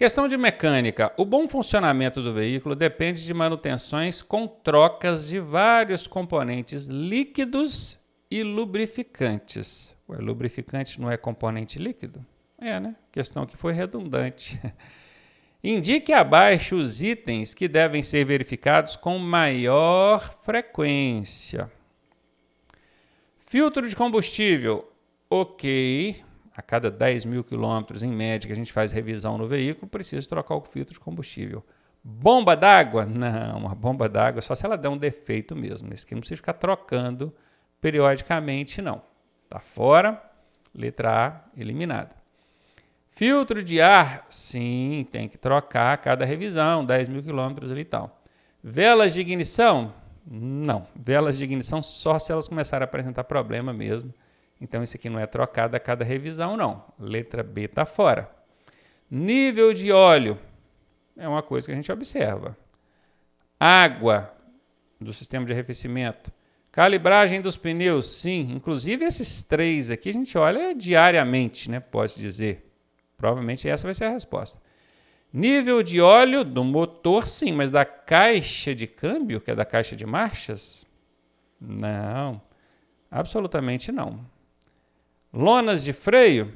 Questão de mecânica. O bom funcionamento do veículo depende de manutenções com trocas de vários componentes líquidos e lubrificantes. O lubrificante não é componente líquido? É, né? Questão que foi redundante. Indique abaixo os itens que devem ser verificados com maior frequência. Filtro de combustível. Ok. A cada 10 mil quilômetros, em média, que a gente faz revisão no veículo, precisa trocar o filtro de combustível. Bomba d'água? Não, a bomba d'água só se ela der um defeito mesmo. Nesse aqui não precisa ficar trocando periodicamente, não. Está fora. Letra A, eliminada. Filtro de ar, sim, tem que trocar a cada revisão, 10 mil quilômetros ali e tal. Velas de ignição? Não. Velas de ignição só se elas começarem a apresentar problema mesmo. Então, isso aqui não é trocado a cada revisão, não. Letra B está fora. Nível de óleo é uma coisa que a gente observa. Água do sistema de arrefecimento. Calibragem dos pneus, sim. Inclusive, esses três aqui a gente olha diariamente, né? Pode dizer. Provavelmente essa vai ser a resposta. Nível de óleo do motor, sim, mas da caixa de câmbio, que é da caixa de marchas? Não, absolutamente não. Lonas de freio?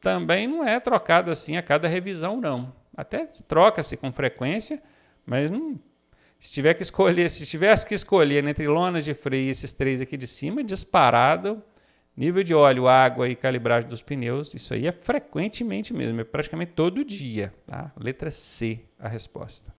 Também não é trocado assim a cada revisão, não. Até troca-se com frequência, mas não, se tiver que escolher, se tivesse que escolher entre lonas de freio e esses três aqui de cima, disparado, nível de óleo, água e calibragem dos pneus, isso aí é frequentemente mesmo, é praticamente todo dia. Tá? Letra C a resposta.